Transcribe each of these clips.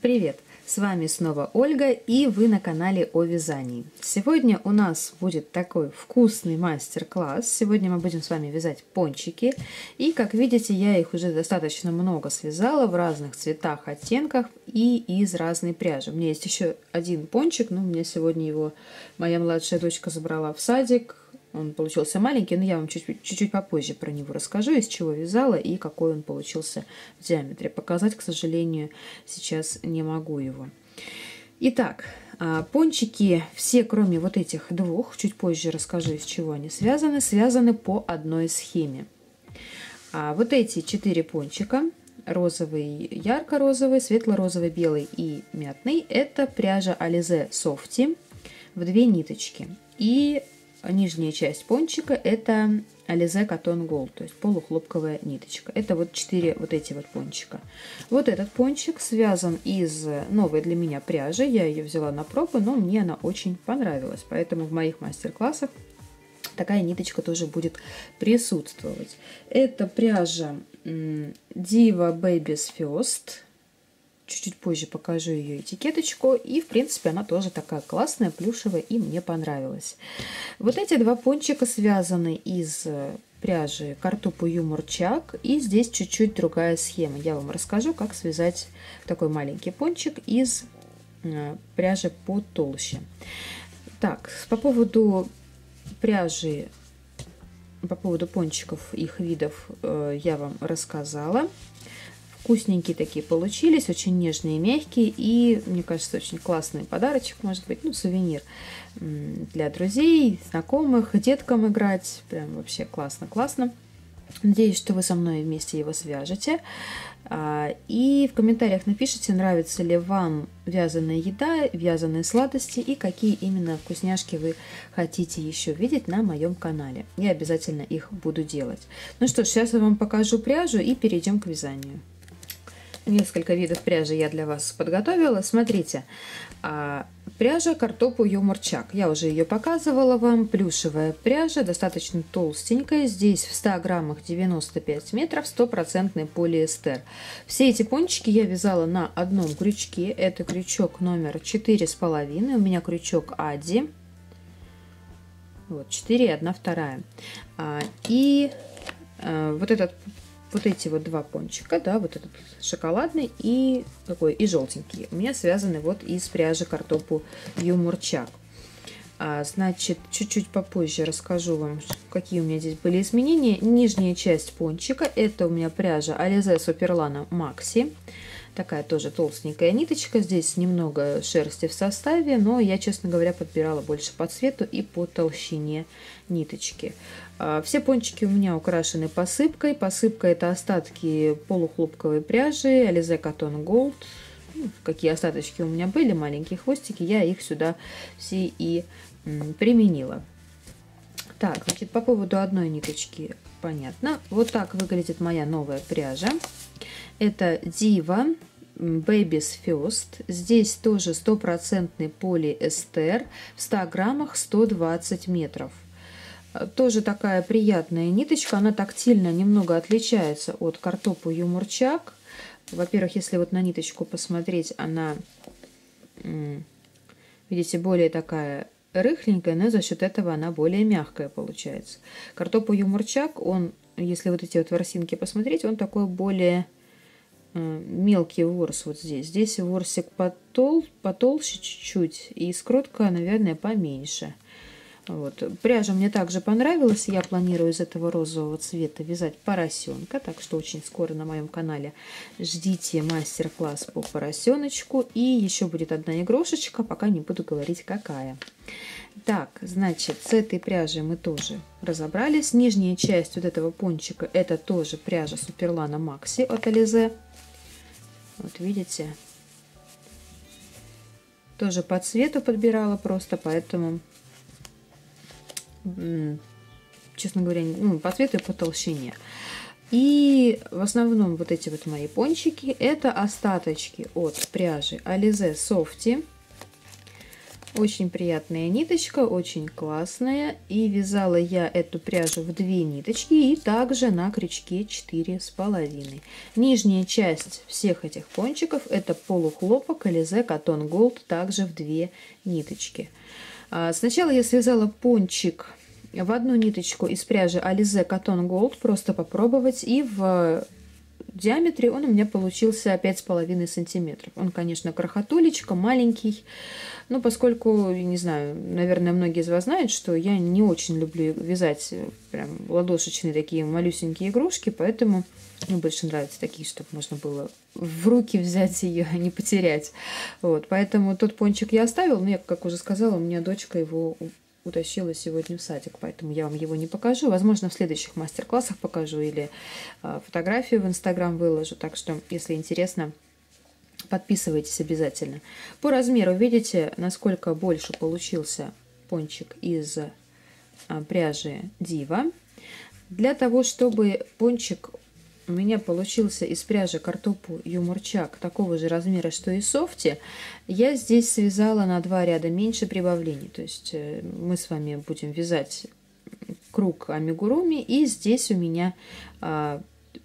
Привет! С вами снова Ольга и вы на канале о вязании. Сегодня у нас будет такой вкусный мастер-класс. Сегодня мы будем с вами вязать пончики. И как видите, я их уже достаточно много связала в разных цветах, оттенках и из разной пряжи. У меня есть еще один пончик, но у меня сегодня его моя младшая дочка забрала в садик он получился маленький, но я вам чуть-чуть попозже про него расскажу, из чего вязала и какой он получился в диаметре. Показать, к сожалению, сейчас не могу его. Итак, а, пончики все, кроме вот этих двух, чуть позже расскажу, из чего они связаны, связаны по одной схеме. А вот эти четыре пончика, розовый, ярко-розовый, светло-розовый, белый и мятный, это пряжа Alize Softy в две ниточки. И нижняя часть пончика это Alize Cotton Gold, то есть полухлопковая ниточка. Это вот четыре вот эти вот пончика. Вот этот пончик связан из новой для меня пряжи. Я ее взяла на пробу, но мне она очень понравилась. Поэтому в моих мастер-классах такая ниточка тоже будет присутствовать. Это пряжа Diva Babies First чуть-чуть позже покажу ее этикеточку. И, в принципе, она тоже такая классная, плюшевая, и мне понравилась. Вот эти два пончика связаны из э, пряжи Картупу Юмор Чак. И здесь чуть-чуть другая схема. Я вам расскажу, как связать такой маленький пончик из э, пряжи потолще. Так, по поводу пряжи, по поводу пончиков, их видов э, я вам рассказала. Вкусненькие такие получились, очень нежные, мягкие и, мне кажется, очень классный подарочек, может быть, ну, сувенир для друзей, знакомых, деткам играть. Прям вообще классно-классно. Надеюсь, что вы со мной вместе его свяжете. А, и в комментариях напишите, нравится ли вам вязаная еда, вязаные сладости и какие именно вкусняшки вы хотите еще видеть на моем канале. Я обязательно их буду делать. Ну что ж, сейчас я вам покажу пряжу и перейдем к вязанию несколько видов пряжи я для вас подготовила. Смотрите, а, пряжа картопу юморчак. Я уже ее показывала вам. Плюшевая пряжа, достаточно толстенькая. Здесь в 100 граммах 95 метров, стопроцентный полиэстер. Все эти пончики я вязала на одном крючке. Это крючок номер 4,5. У меня крючок Ади. Вот, 4 и 1 вторая. А, и а, вот этот вот эти вот два пончика, да, вот этот шоколадный и такой, и желтенький, у меня связаны вот из пряжи картопу Юмурчак. А, значит, чуть-чуть попозже расскажу вам, какие у меня здесь были изменения. Нижняя часть пончика, это у меня пряжа Alize Суперлана Maxi. Такая тоже толстенькая ниточка. Здесь немного шерсти в составе, но я, честно говоря, подбирала больше по цвету и по толщине ниточки. А, все пончики у меня украшены посыпкой. Посыпка это остатки полухлопковой пряжи Alize Cotton Gold. Ну, какие остаточки у меня были, маленькие хвостики, я их сюда все и применила. Так, значит, по поводу одной ниточки понятно. Вот так выглядит моя новая пряжа. Это Diva Baby's First. Здесь тоже стопроцентный полиэстер в 100 граммах 120 метров. Тоже такая приятная ниточка. Она тактильно немного отличается от картопу Юмурчак. Во-первых, если вот на ниточку посмотреть, она, видите, более такая рыхленькая, но за счет этого она более мягкая получается. Картопу Юмурчак, он, если вот эти вот ворсинки посмотреть, он такой более Э, мелкий ворс вот здесь. Здесь ворсик потол, потолще чуть-чуть и скрутка, наверное, поменьше. Вот. Пряжа мне также понравилась. Я планирую из этого розового цвета вязать поросенка. Так что очень скоро на моем канале ждите мастер-класс по поросеночку. И еще будет одна игрушечка, пока не буду говорить какая. Так, значит, с этой пряжей мы тоже разобрались. Нижняя часть вот этого пончика это тоже пряжа Суперлана Макси от Ализе. Вот видите? Тоже по цвету подбирала просто, поэтому, честно говоря, ну, по цвету и по толщине. И в основном вот эти вот мои пончики, это остаточки от пряжи Alize Softy. Очень приятная ниточка, очень классная. И вязала я эту пряжу в две ниточки и также на крючке четыре с половиной. Нижняя часть всех этих пончиков это полухлопок Alize Cotton Gold также в две ниточки. А, сначала я связала пончик в одну ниточку из пряжи Alize Cotton Gold, просто попробовать, и в диаметре он у меня получился 5,5 сантиметров. Он, конечно, крохотулечка, маленький, но поскольку, не знаю, наверное, многие из вас знают, что я не очень люблю вязать прям ладошечные такие малюсенькие игрушки, поэтому мне больше нравятся такие, чтобы можно было в руки взять ее, а не потерять. Вот, поэтому тот пончик я оставила, но я, как уже сказала, у меня дочка его утащила сегодня в садик, поэтому я вам его не покажу. Возможно, в следующих мастер-классах покажу или э, фотографию в Инстаграм выложу. Так что, если интересно, подписывайтесь обязательно. По размеру видите, насколько больше получился пончик из э, пряжи Дива. Для того, чтобы пончик у меня получился из пряжи картопу юморчак такого же размера, что и софти. Я здесь связала на два ряда меньше прибавлений. То есть э, мы с вами будем вязать круг амигуруми. И здесь у меня а,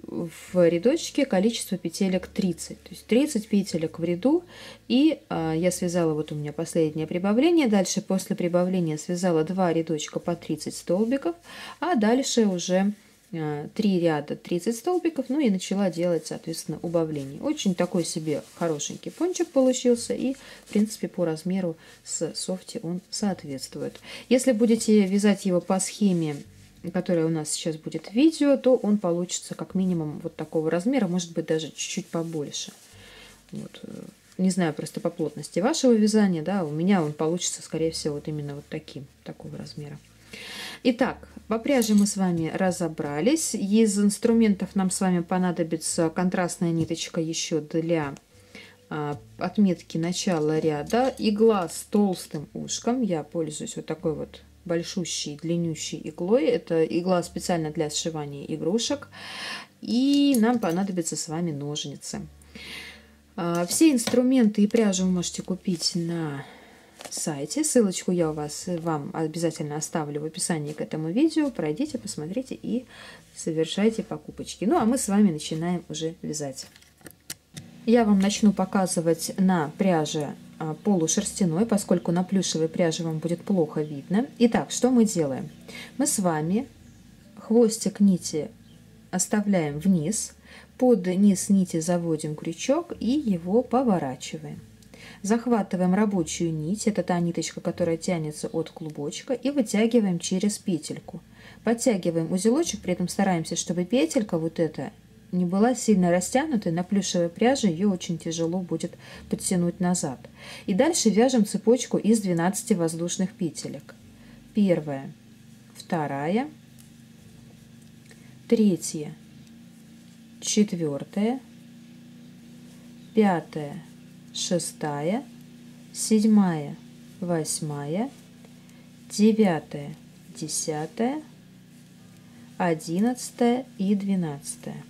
в рядочке количество петелек 30. То есть 30 петелек в ряду. И а, я связала, вот у меня последнее прибавление. Дальше после прибавления связала два рядочка по 30 столбиков. А дальше уже 3 ряда 30 столбиков, ну и начала делать, соответственно, убавление. Очень такой себе хорошенький пончик получился и, в принципе, по размеру с софти он соответствует. Если будете вязать его по схеме, которая у нас сейчас будет в видео, то он получится как минимум вот такого размера, может быть, даже чуть-чуть побольше. Вот. Не знаю просто по плотности вашего вязания, да, у меня он получится, скорее всего, вот именно вот таким, такого размера. Итак, по пряже мы с вами разобрались. Из инструментов нам с вами понадобится контрастная ниточка еще для а, отметки начала ряда. Игла с толстым ушком. Я пользуюсь вот такой вот большущей, длиннющей иглой. Это игла специально для сшивания игрушек. И нам понадобятся с вами ножницы. А, все инструменты и пряжу вы можете купить на сайте. Ссылочку я у вас вам обязательно оставлю в описании к этому видео. Пройдите, посмотрите и совершайте покупочки. Ну а мы с вами начинаем уже вязать. Я вам начну показывать на пряже а, полушерстяной, поскольку на плюшевой пряже вам будет плохо видно. Итак, что мы делаем? Мы с вами хвостик нити оставляем вниз, под низ нити заводим крючок и его поворачиваем. Захватываем рабочую нить, это та ниточка, которая тянется от клубочка, и вытягиваем через петельку. Подтягиваем узелочек, при этом стараемся, чтобы петелька вот эта не была сильно растянутой, на плюшевой пряже ее очень тяжело будет подтянуть назад. И дальше вяжем цепочку из 12 воздушных петелек. Первая, вторая, третья, четвертая, пятая, шестая, седьмая, восьмая, девятая, десятая, одиннадцатая и двенадцатая.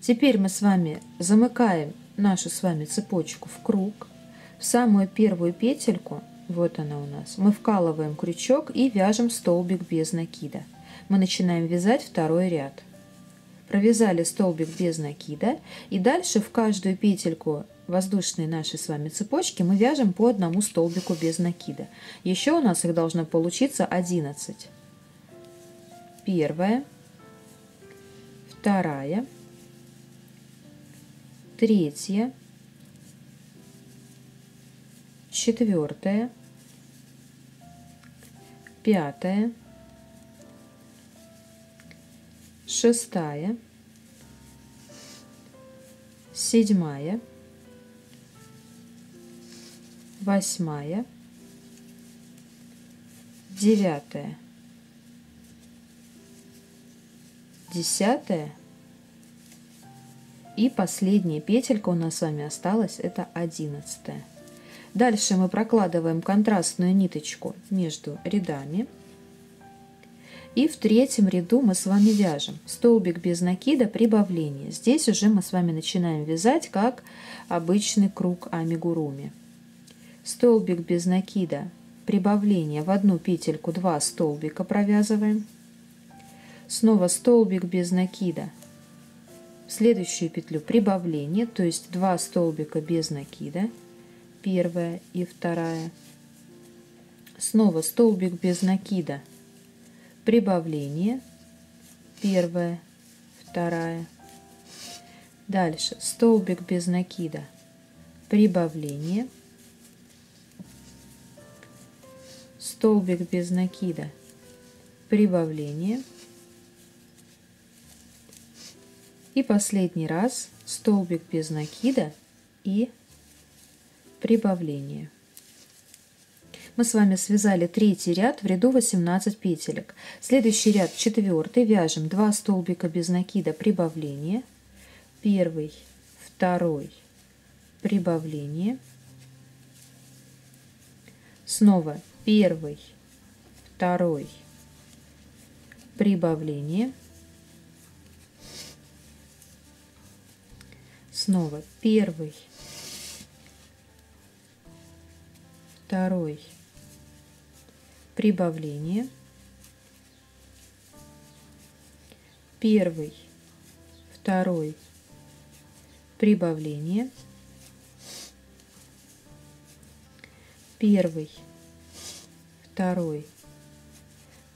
Теперь мы с вами замыкаем нашу с вами цепочку в круг. В самую первую петельку, вот она у нас, мы вкалываем крючок и вяжем столбик без накида. Мы начинаем вязать второй ряд. Провязали столбик без накида и дальше в каждую петельку воздушные наши с вами цепочки мы вяжем по одному столбику без накида. Еще у нас их должно получиться 11. Первая, вторая, третья, четвертая, пятая, шестая, седьмая, восьмая, девятая, десятая и последняя петелька у нас с вами осталась, это одиннадцатая. Дальше мы прокладываем контрастную ниточку между рядами. И в третьем ряду мы с вами вяжем. Столбик без накида, прибавление. Здесь уже мы с вами начинаем вязать как обычный круг амигуруми. столбик без накида, прибавление в одну петельку 2 столбика провязываем, снова столбик без накида, в следующую петлю прибавление, то есть 2 столбика без накида, первая и вторая, снова столбик без накида, прибавление, первая, вторая, дальше. Столбик без накида, прибавление, столбик без накида, прибавление. И последний раз. Столбик без накида и прибавление. Мы с вами связали третий ряд в ряду 18 петелек. Следующий ряд четвертый вяжем 2 столбика без накида прибавление, первый, второй, прибавление, снова первый, второй, прибавление, снова первый, второй, прибавление, первый, второй, прибавление, первый, второй,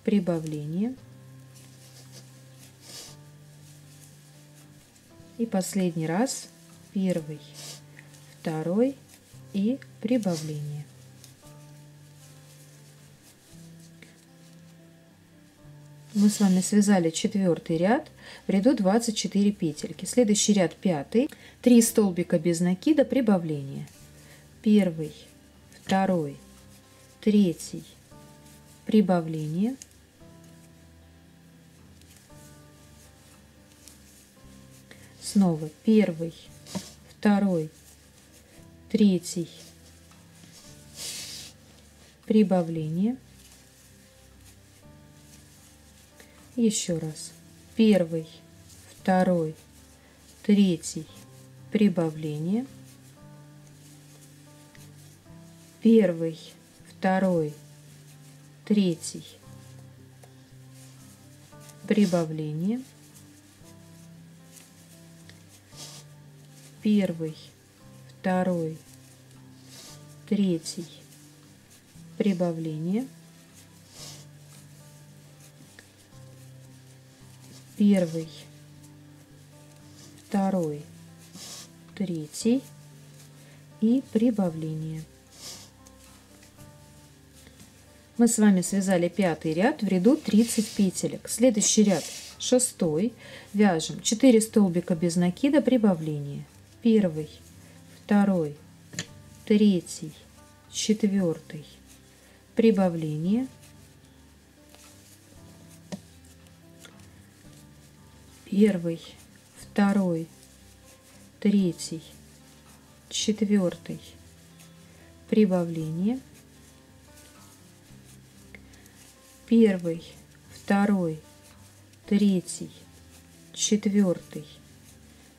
прибавление. И последний раз. Первый, второй и прибавление. Мы с вами связали четвертый ряд в ряду 24 петельки. Следующий ряд пятый, 3 столбика без накида, прибавление. Первый, второй, третий, прибавление. Снова первый, второй, третий, прибавление. Еще раз. Первый, второй, третий, прибавление. Первый, второй, третий, прибавление. Первый, второй, третий, прибавление. Первый, второй, третий и прибавление. Мы с вами связали пятый ряд в ряду 30 петелек. Следующий ряд шестой. Вяжем 4 столбика без накида, прибавление. Первый, второй, третий, четвертый, прибавление – первый, второй, третий, четвертый, прибавление, первый, второй, третий, четвертый,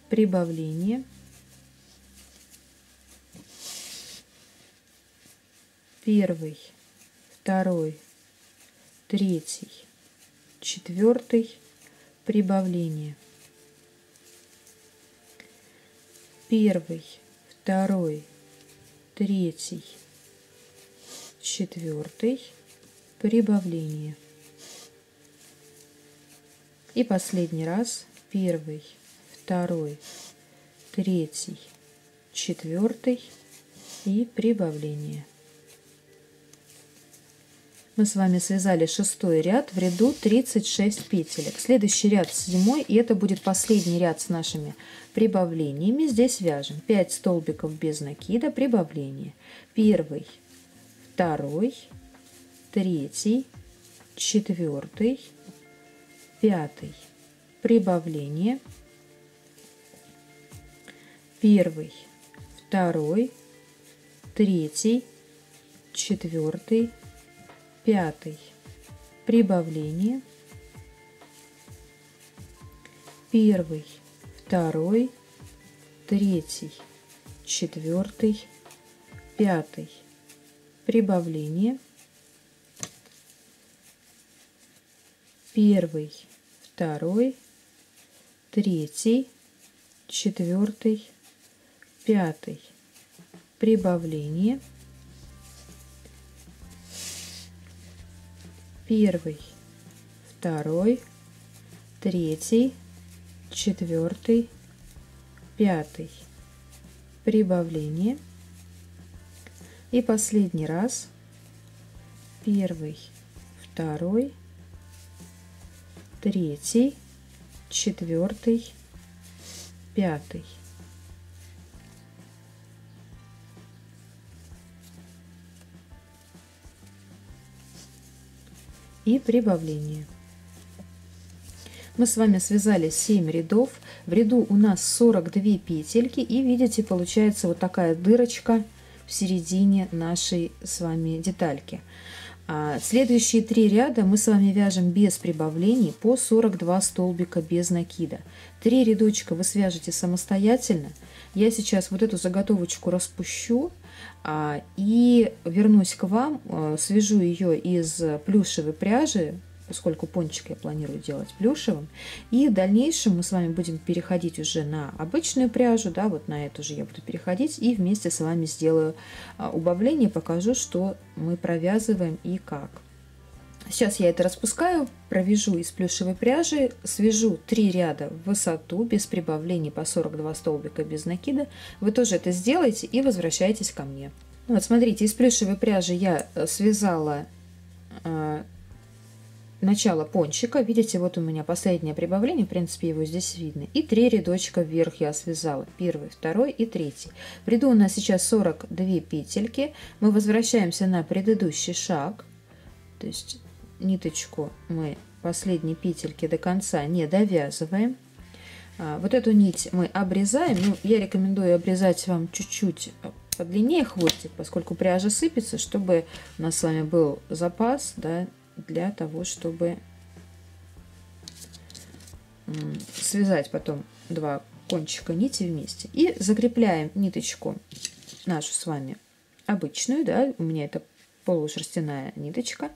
прибавление, первый, второй, третий, четвертый, прибавление. Первый, второй, третий, четвертый, прибавление. И последний раз первый, второй, третий, четвертый и прибавление мы с вами связали шестой ряд в ряду 36 петелек. Следующий ряд седьмой, и это будет последний ряд с нашими прибавлениями. Здесь вяжем 5 столбиков без накида, прибавление. Первый, второй, третий, четвертый, пятый, прибавление. Первый, второй, третий, четвертый, пятый. Прибавление, первый, второй, третий, четвертый, пятый. Прибавление, первый, второй, третий, четвертый, пятый, прибавление, первый, второй, третий, четвертый, пятый, прибавление. И последний раз. Первый, второй, третий, четвертый, пятый. И прибавление. Мы с вами связали 7 рядов. В ряду у нас 42 петельки. И видите, получается вот такая дырочка в середине нашей с вами детальки. А следующие три ряда мы с вами вяжем без прибавлений по 42 столбика без накида. Три рядочка вы свяжете самостоятельно. Я сейчас вот эту заготовочку распущу и вернусь к вам, а, свяжу ее из плюшевой пряжи, поскольку пончик я планирую делать плюшевым. И в дальнейшем мы с вами будем переходить уже на обычную пряжу, да, вот на эту же я буду переходить, и вместе с вами сделаю а, убавление, покажу, что мы провязываем и как. Сейчас я это распускаю, провяжу из плюшевой пряжи, свяжу 3 ряда в высоту без прибавлений по 42 столбика без накида. Вы тоже это сделаете и возвращайтесь ко мне. Вот смотрите, из плюшевой пряжи я э, связала э, начало пончика. Видите, вот у меня последнее прибавление, в принципе, его здесь видно. И три рядочка вверх я связала. Первый, второй и третий. В ряду у нас сейчас 42 петельки. Мы возвращаемся на предыдущий шаг. То есть ниточку мы последней петельки до конца не довязываем. А, вот эту нить мы обрезаем. Ну, я рекомендую обрезать вам чуть-чуть подлиннее хвостик, поскольку пряжа сыпется, чтобы у нас с вами был запас, да, для того, чтобы связать потом два кончика нити вместе. И закрепляем ниточку нашу с вами обычную, да, у меня это полушерстяная ниточка,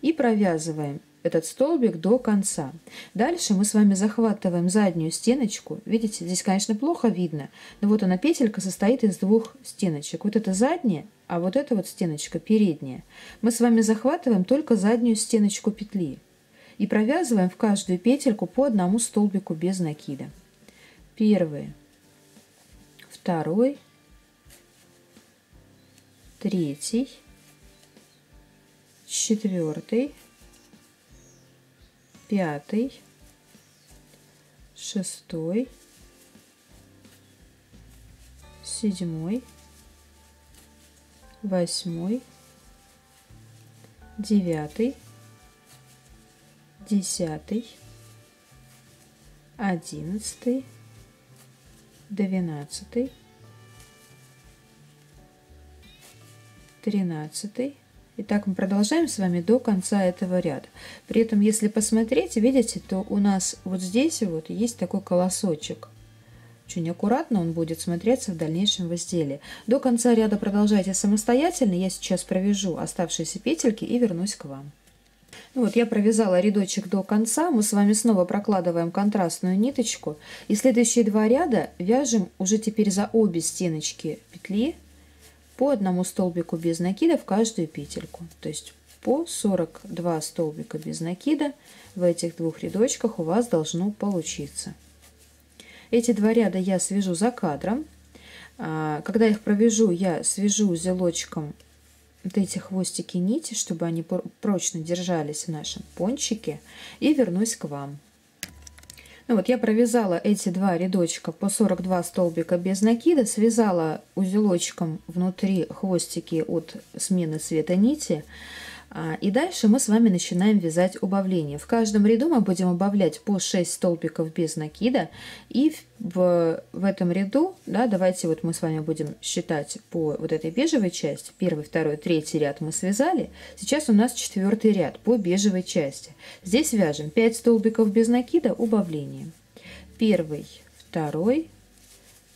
и провязываем этот столбик до конца. Дальше мы с вами захватываем заднюю стеночку. Видите, здесь, конечно, плохо видно, но вот она петелька состоит из двух стеночек. Вот это задняя а вот эта вот стеночка передняя, мы с вами захватываем только заднюю стеночку петли и провязываем в каждую петельку по одному столбику без накида. Первый, второй, третий, четвертый, пятый, шестой, седьмой, восьмой, девятый, десятый, одиннадцатый, двенадцатый, тринадцатый. Итак, мы продолжаем с вами до конца этого ряда. При этом, если посмотреть, видите, то у нас вот здесь вот есть такой колосочек – очень аккуратно он будет смотреться в дальнейшем в изделии. До конца ряда продолжайте самостоятельно. Я сейчас провяжу оставшиеся петельки и вернусь к вам. Ну вот я провязала рядочек до конца. Мы с вами снова прокладываем контрастную ниточку. И следующие два ряда вяжем уже теперь за обе стеночки петли по одному столбику без накида в каждую петельку. То есть по 42 столбика без накида в этих двух рядочках у вас должно получиться. Эти два ряда я свяжу за кадром. А, когда их провяжу, я свяжу узелочком вот эти хвостики нити, чтобы они прочно держались в нашем пончике, и вернусь к вам. Ну вот я провязала эти два рядочка по 42 столбика без накида, связала узелочком внутри хвостики от смены цвета нити, и дальше мы с вами начинаем вязать убавление. В каждом ряду мы будем убавлять по 6 столбиков без накида. И в, в этом ряду, да, давайте вот мы с вами будем считать по вот этой бежевой части. Первый, второй, третий ряд мы связали. Сейчас у нас четвертый ряд по бежевой части. Здесь вяжем 5 столбиков без накида убавление. Первый, второй,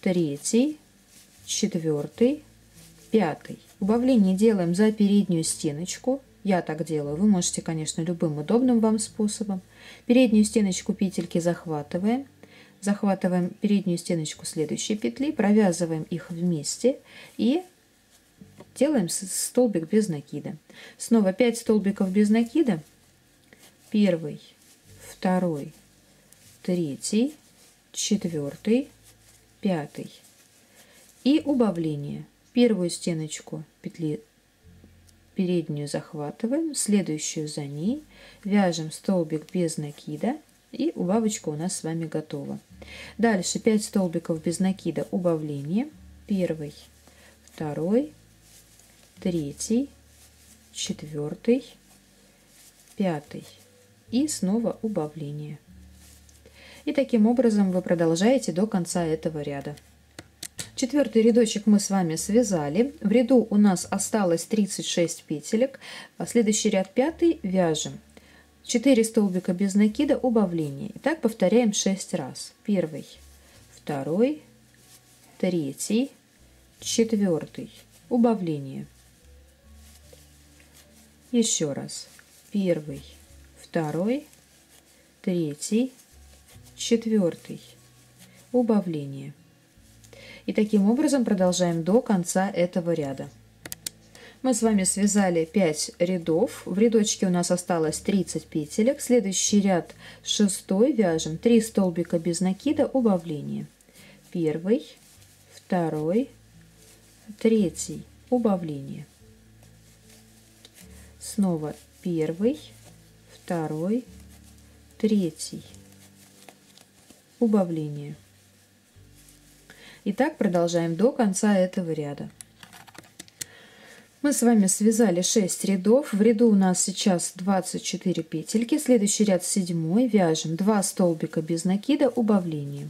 третий, четвертый, пятый. Убавление делаем за переднюю стеночку. Я так делаю. Вы можете, конечно, любым удобным вам способом. Переднюю стеночку петельки захватываем. Захватываем переднюю стеночку следующей петли, провязываем их вместе и делаем столбик без накида. Снова 5 столбиков без накида. Первый, второй, третий, четвертый, пятый. И убавление. Первую стеночку петли переднюю захватываем, следующую за ней, вяжем столбик без накида и убавочка у нас с вами готова. Дальше 5 столбиков без накида убавление. Первый, второй, третий, четвертый, пятый. И снова убавление. И таким образом вы продолжаете до конца этого ряда. Четвертый рядочек мы с вами связали. В ряду у нас осталось 36 петелек. А следующий ряд пятый вяжем. 4 столбика без накида убавление. И так повторяем 6 раз. Первый, второй, третий, четвертый. Убавление. Еще раз. Первый, второй, третий, четвертый. Убавление. И таким образом продолжаем до конца этого ряда. Мы с вами связали 5 рядов. В рядочке у нас осталось 30 петелек. Следующий ряд 6 вяжем 3 столбика без накида убавление. Первый, второй, третий убавление. Снова первый, второй, третий убавление. И так продолжаем до конца этого ряда. Мы с вами связали 6 рядов. В ряду у нас сейчас 24 петельки. Следующий ряд 7. Вяжем 2 столбика без накида, убавление.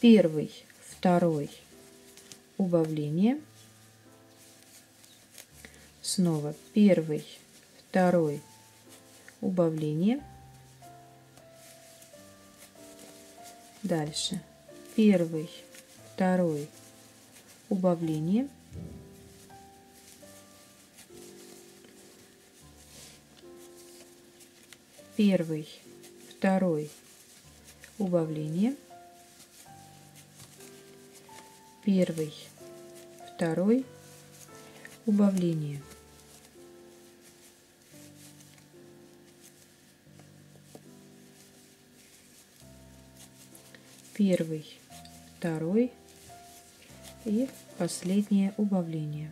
Первый, второй, убавление. Снова первый, второй, убавление. Дальше первый, второй. Убавление. Первый. Второй. Убавление. Первый. Второй. Убавление. Первый. Второй и последнее убавление.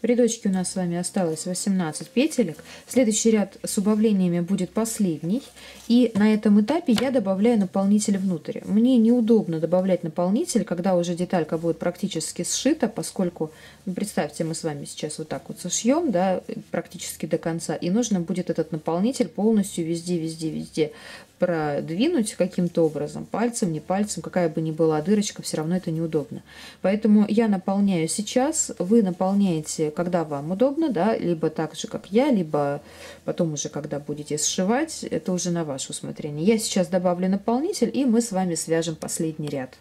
В рядочке у нас с вами осталось 18 петелек. Следующий ряд с убавлениями будет последний. И на этом этапе я добавляю наполнитель внутрь. Мне неудобно добавлять наполнитель, когда уже деталька будет практически сшита, поскольку, ну, представьте, мы с вами сейчас вот так вот сошьем, да, практически до конца. И нужно будет этот наполнитель полностью везде, везде, везде продвинуть каким-то образом, пальцем, не пальцем, какая бы ни была дырочка, все равно это неудобно. Поэтому я наполняю сейчас, вы наполняете, когда вам удобно, да, либо так же, как я, либо потом уже, когда будете сшивать, это уже на ваше усмотрение. Я сейчас добавлю наполнитель, и мы с вами свяжем последний ряд.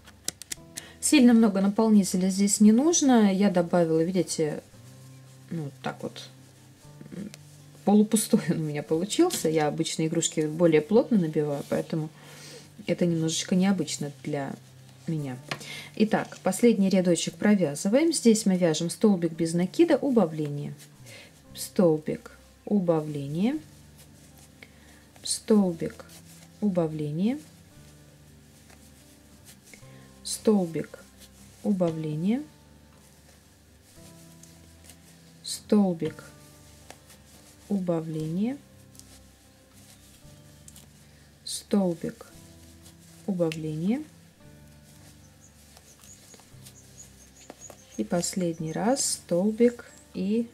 Сильно много наполнителя здесь не нужно, я добавила, видите, ну, так вот, полупустой он у меня получился. Я обычно игрушки более плотно набиваю, поэтому это немножечко необычно для меня. Итак, последний рядочек провязываем. Здесь мы вяжем столбик без накида, убавление. Столбик, убавление. Столбик, убавление. Столбик, убавление. Столбик, убавление, столбик, убавление. И последний раз столбик и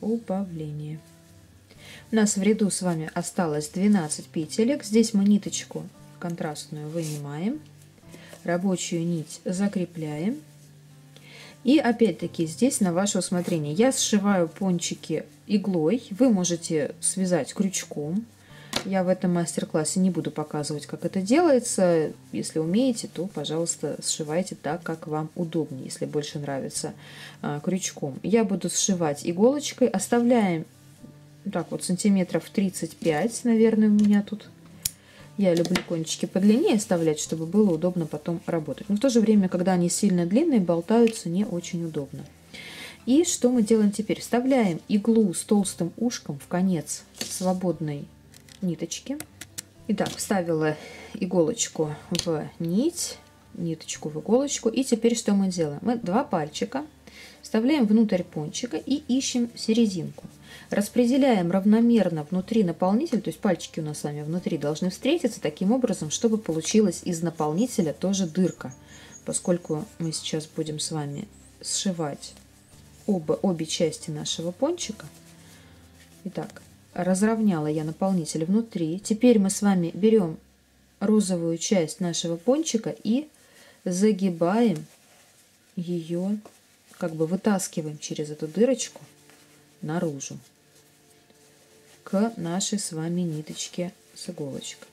убавление. У нас в ряду с вами осталось 12 петелек. Здесь мы ниточку контрастную вынимаем, рабочую нить закрепляем. И опять-таки здесь на ваше усмотрение. Я сшиваю пончики иглой. Вы можете связать крючком. Я в этом мастер-классе не буду показывать, как это делается. Если умеете, то, пожалуйста, сшивайте так, как вам удобнее, если больше нравится а, крючком. Я буду сшивать иголочкой. Оставляем так вот сантиметров 35, наверное, у меня тут. Я люблю кончики подлиннее оставлять, чтобы было удобно потом работать. Но в то же время, когда они сильно длинные, болтаются не очень удобно. И что мы делаем теперь? Вставляем иглу с толстым ушком в конец свободной ниточки. Итак, вставила иголочку в нить, ниточку в иголочку. И теперь что мы делаем? Мы два пальчика вставляем внутрь пончика и ищем серединку. Распределяем равномерно внутри наполнитель, то есть пальчики у нас с вами внутри должны встретиться таким образом, чтобы получилась из наполнителя тоже дырка. Поскольку мы сейчас будем с вами сшивать оба, обе части нашего пончика. Итак, разровняла я наполнитель внутри. Теперь мы с вами берем розовую часть нашего пончика и загибаем ее, как бы вытаскиваем через эту дырочку наружу к нашей с вами ниточке с иголочкой.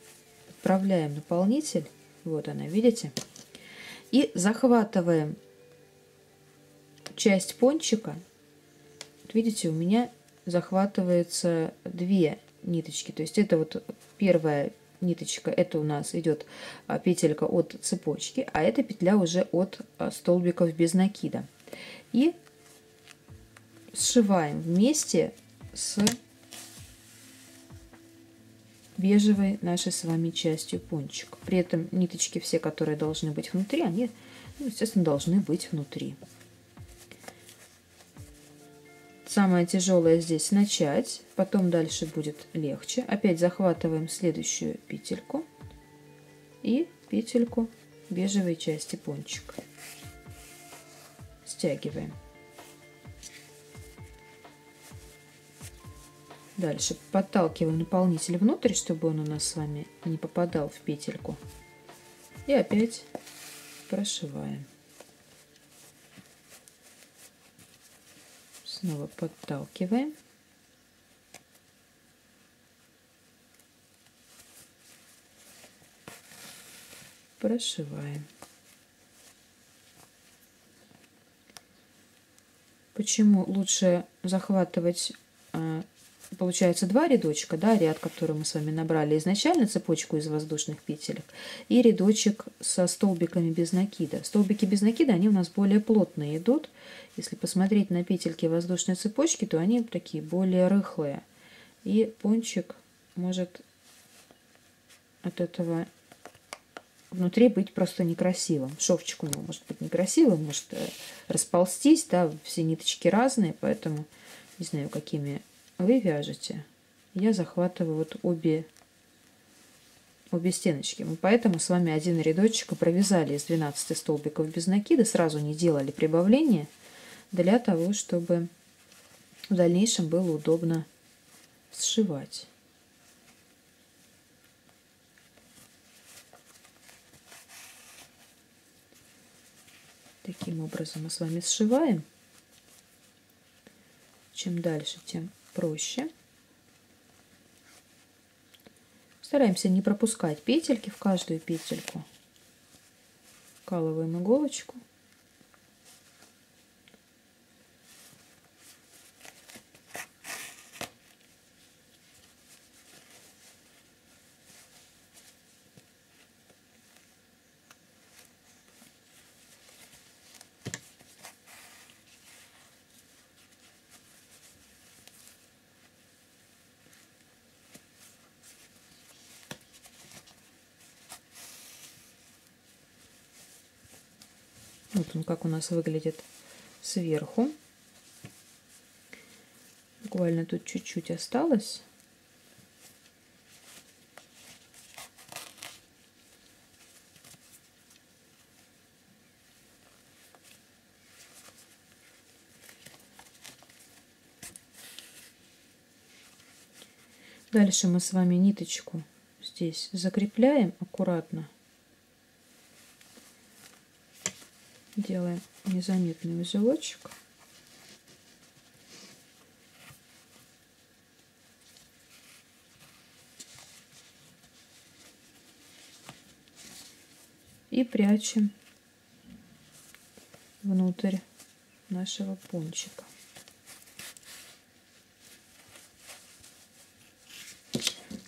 Отправляем наполнитель, вот она, видите, и захватываем часть пончика. Видите, у меня захватывается две ниточки. То есть это вот первая ниточка, это у нас идет а, петелька от цепочки, а эта петля уже от а, столбиков без накида. И сшиваем вместе с бежевой нашей с вами частью пончик. При этом ниточки все, которые должны быть внутри, они, ну, естественно, должны быть внутри. Самое тяжелое здесь начать, потом дальше будет легче. Опять захватываем следующую петельку и петельку бежевой части пончика. Стягиваем. Дальше подталкиваем наполнитель внутрь, чтобы он у нас с вами не попадал в петельку. И опять прошиваем. Снова подталкиваем. Прошиваем. Почему лучше захватывать а, получается два рядочка, да, ряд, который мы с вами набрали изначально, цепочку из воздушных петелек, и рядочек со столбиками без накида. Столбики без накида, они у нас более плотные идут. Если посмотреть на петельки воздушной цепочки, то они такие более рыхлые. И пончик может от этого внутри быть просто некрасивым. Шовчик у него может быть некрасивым, может э, расползтись, да, все ниточки разные, поэтому не знаю, какими вы вяжете, я захватываю вот обе, обе стеночки. Мы поэтому с вами один рядочек провязали из 12 столбиков без накида, сразу не делали прибавления, для того, чтобы в дальнейшем было удобно сшивать. Таким образом мы с вами сшиваем. Чем дальше, тем проще. Стараемся не пропускать петельки в каждую петельку. Вкалываем иголочку. Вот он как у нас выглядит сверху. Буквально тут чуть-чуть осталось. Дальше мы с вами ниточку здесь закрепляем аккуратно. делаем незаметный узелочек. И прячем внутрь нашего пончика.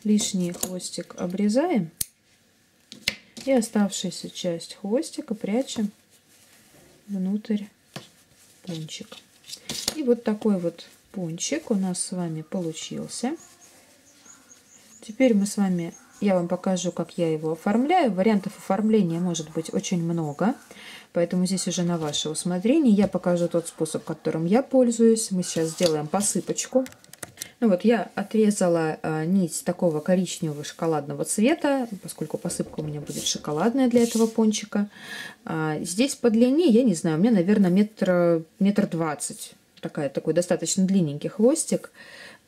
Лишний хвостик обрезаем и оставшуюся часть хвостика прячем внутрь пончика. И вот такой вот пончик у нас с вами получился. Теперь мы с вами, я вам покажу, как я его оформляю. Вариантов оформления может быть очень много, поэтому здесь уже на ваше усмотрение. Я покажу тот способ, которым я пользуюсь. Мы сейчас сделаем посыпочку. Ну вот я отрезала а, нить такого коричневого шоколадного цвета, поскольку посыпка у меня будет шоколадная для этого пончика. А, здесь по длине, я не знаю, у меня, наверное, метр, метр двадцать. Такая, такой достаточно длинненький хвостик.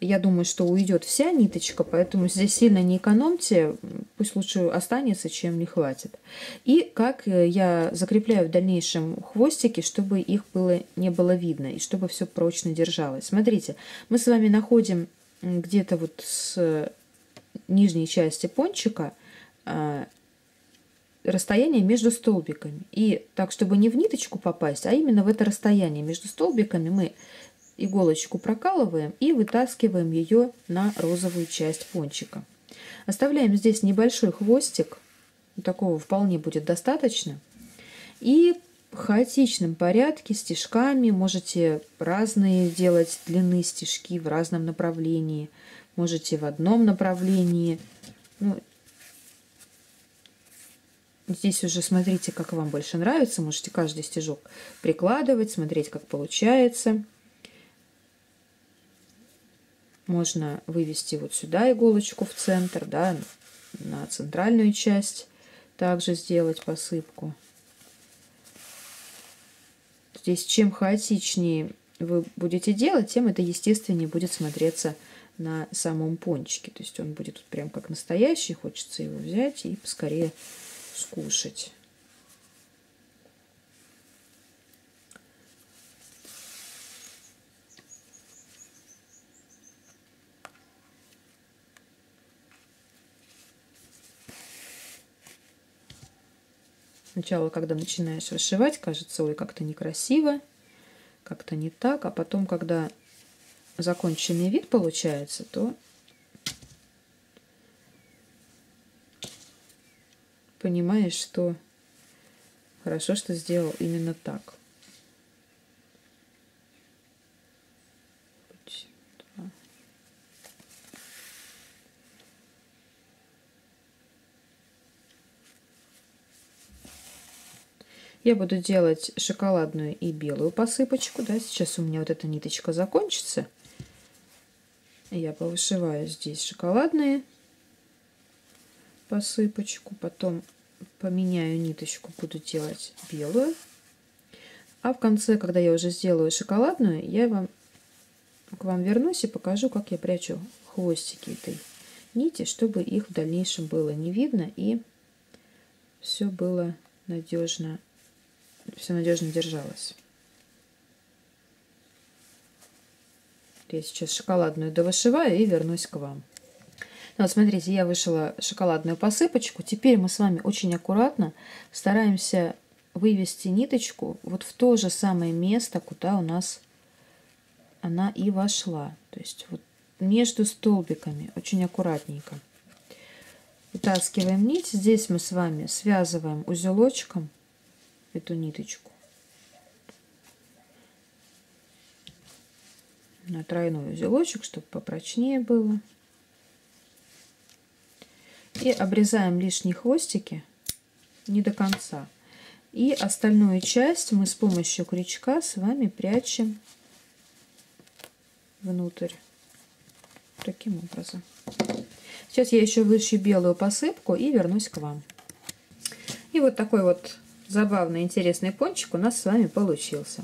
Я думаю, что уйдет вся ниточка, поэтому здесь сильно не экономьте, пусть лучше останется, чем не хватит. И как э, я закрепляю в дальнейшем хвостики, чтобы их было, не было видно и чтобы все прочно держалось. Смотрите, мы с вами находим где-то вот с нижней части пончика а, расстояние между столбиками. И так, чтобы не в ниточку попасть, а именно в это расстояние между столбиками мы иголочку прокалываем и вытаскиваем ее на розовую часть пончика. Оставляем здесь небольшой хвостик, такого вполне будет достаточно. И в хаотичном порядке стежками можете разные делать длины стежки в разном направлении. Можете в одном направлении. Ну, здесь уже смотрите, как вам больше нравится. Можете каждый стежок прикладывать, смотреть, как получается. Можно вывести вот сюда иголочку в центр, да, на центральную часть также сделать посыпку. Здесь чем хаотичнее вы будете делать, тем это естественнее будет смотреться на самом пончике. То есть он будет прям как настоящий, хочется его взять и поскорее скушать. Сначала, когда начинаешь вышивать, кажется, ой, как-то некрасиво, как-то не так. А потом, когда законченный вид получается, то понимаешь, что хорошо, что сделал именно так. Я буду делать шоколадную и белую посыпочку. Да, сейчас у меня вот эта ниточка закончится. Я повышиваю здесь шоколадные посыпочку. Потом поменяю ниточку, буду делать белую. А в конце, когда я уже сделаю шоколадную, я вам к вам вернусь и покажу, как я прячу хвостики этой нити, чтобы их в дальнейшем было не видно и все было надежно все надежно держалось. Я сейчас шоколадную довышиваю и вернусь к вам. Ну, вот смотрите, я вышила шоколадную посыпочку. Теперь мы с вами очень аккуратно стараемся вывести ниточку вот в то же самое место, куда у нас она и вошла. То есть вот между столбиками, очень аккуратненько. Вытаскиваем нить. Здесь мы с вами связываем узелочком эту ниточку на тройной узелочек, чтобы попрочнее было. И обрезаем лишние хвостики не до конца. И остальную часть мы с помощью крючка с вами прячем внутрь. Таким образом. Сейчас я еще вышью белую посыпку и вернусь к вам. И вот такой вот забавный, интересный пончик у нас с вами получился.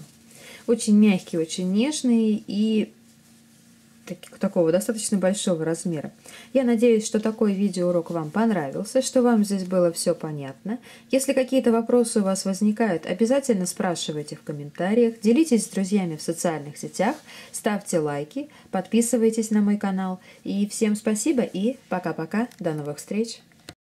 Очень мягкий, очень нежный и такого достаточно большого размера. Я надеюсь, что такой видеоурок вам понравился, что вам здесь было все понятно. Если какие-то вопросы у вас возникают, обязательно спрашивайте в комментариях, делитесь с друзьями в социальных сетях, ставьте лайки, подписывайтесь на мой канал. И всем спасибо и пока-пока, до новых встреч!